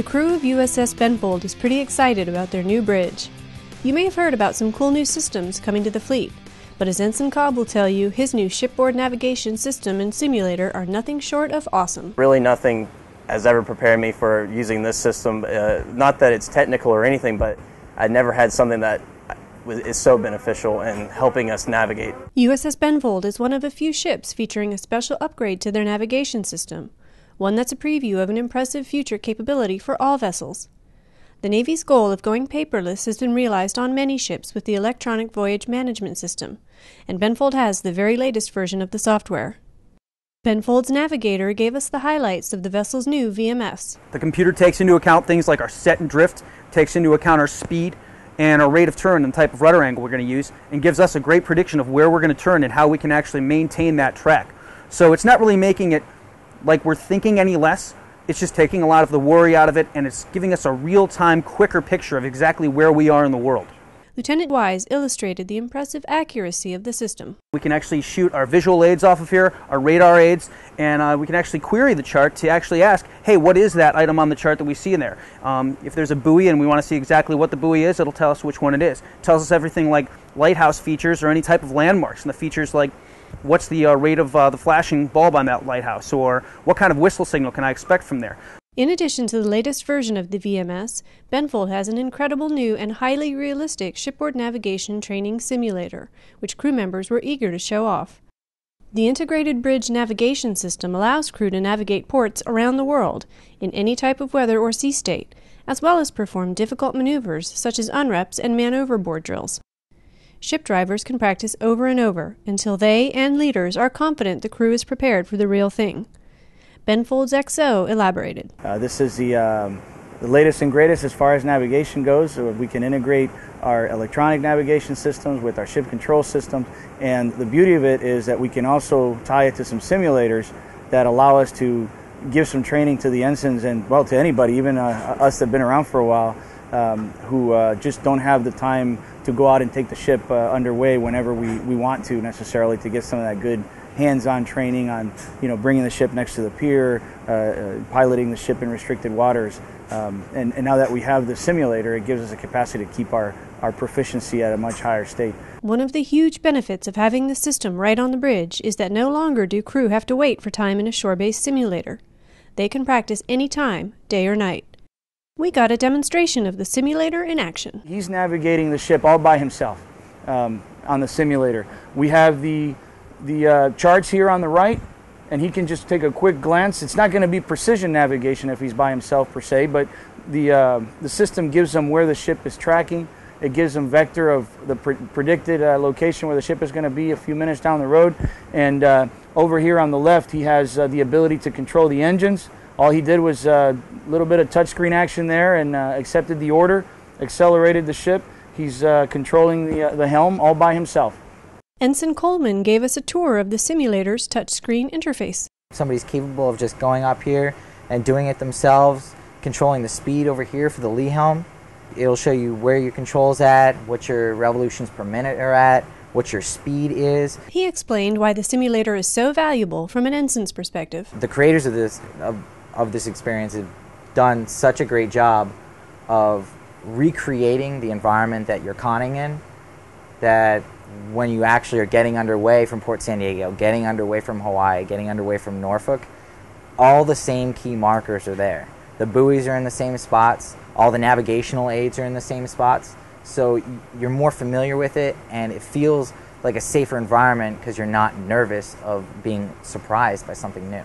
The crew of USS Benfold is pretty excited about their new bridge. You may have heard about some cool new systems coming to the fleet, but as Ensign Cobb will tell you, his new shipboard navigation system and simulator are nothing short of awesome. Really, nothing has ever prepared me for using this system. Uh, not that it's technical or anything, but I never had something that is so beneficial in helping us navigate. USS Benfold is one of a few ships featuring a special upgrade to their navigation system one that's a preview of an impressive future capability for all vessels. The Navy's goal of going paperless has been realized on many ships with the Electronic Voyage Management System, and Benfold has the very latest version of the software. Benfold's navigator gave us the highlights of the vessel's new VMS. The computer takes into account things like our set and drift, takes into account our speed and our rate of turn and type of rudder angle we're going to use, and gives us a great prediction of where we're going to turn and how we can actually maintain that track. So it's not really making it like we're thinking any less. It's just taking a lot of the worry out of it and it's giving us a real time, quicker picture of exactly where we are in the world. Lieutenant Wise illustrated the impressive accuracy of the system. We can actually shoot our visual aids off of here, our radar aids, and uh, we can actually query the chart to actually ask, hey, what is that item on the chart that we see in there? Um, if there's a buoy and we want to see exactly what the buoy is, it'll tell us which one it is. It tells us everything like lighthouse features or any type of landmarks, and the features like what's the uh, rate of uh, the flashing bulb on that lighthouse, or what kind of whistle signal can I expect from there. In addition to the latest version of the VMS, Benfold has an incredible new and highly realistic shipboard navigation training simulator, which crew members were eager to show off. The integrated bridge navigation system allows crew to navigate ports around the world in any type of weather or sea state, as well as perform difficult maneuvers such as unreps and man overboard drills. Ship drivers can practice over and over until they and leaders are confident the crew is prepared for the real thing. Benfold's XO elaborated. Uh, this is the, um, the latest and greatest as far as navigation goes. So we can integrate our electronic navigation systems with our ship control systems. And the beauty of it is that we can also tie it to some simulators that allow us to give some training to the ensigns and, well, to anybody, even uh, us that have been around for a while, um, who uh, just don't have the time to go out and take the ship uh, underway whenever we, we want to necessarily to get some of that good hands-on training on you know bringing the ship next to the pier, uh, uh, piloting the ship in restricted waters, um, and, and now that we have the simulator, it gives us a capacity to keep our our proficiency at a much higher state. One of the huge benefits of having the system right on the bridge is that no longer do crew have to wait for time in a shore-based simulator. They can practice any time, day or night we got a demonstration of the simulator in action. He's navigating the ship all by himself um, on the simulator. We have the, the uh, charts here on the right, and he can just take a quick glance. It's not going to be precision navigation if he's by himself per se, but the, uh, the system gives him where the ship is tracking. It gives him vector of the pre predicted uh, location where the ship is going to be a few minutes down the road. And uh, over here on the left, he has uh, the ability to control the engines all he did was a uh, little bit of touchscreen action there and uh, accepted the order, accelerated the ship. He's uh, controlling the, uh, the helm all by himself. Ensign Coleman gave us a tour of the simulator's touchscreen interface. Somebody's capable of just going up here and doing it themselves, controlling the speed over here for the lee helm. It'll show you where your control's at, what your revolutions per minute are at, what your speed is. He explained why the simulator is so valuable from an ensign's perspective. The creators of this of of this experience have done such a great job of recreating the environment that you're conning in that when you actually are getting underway from Port San Diego, getting underway from Hawaii, getting underway from Norfolk, all the same key markers are there. The buoys are in the same spots, all the navigational aids are in the same spots. So you're more familiar with it and it feels like a safer environment because you're not nervous of being surprised by something new.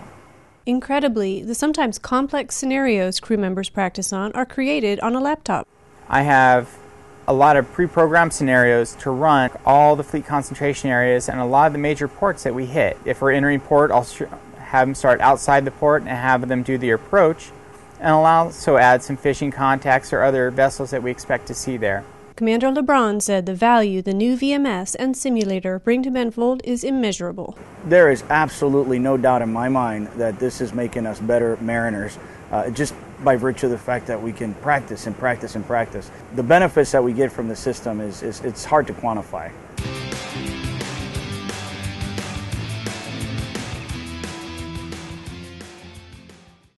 Incredibly, the sometimes complex scenarios crew members practice on are created on a laptop. I have a lot of pre programmed scenarios to run all the fleet concentration areas and a lot of the major ports that we hit. If we're entering port, I'll have them start outside the port and have them do the approach, and I'll also add some fishing contacts or other vessels that we expect to see there. Commander LeBron said the value the new VMS and simulator bring to Benfold is immeasurable. There is absolutely no doubt in my mind that this is making us better mariners, uh, just by virtue of the fact that we can practice and practice and practice. The benefits that we get from the system is, is it's hard to quantify.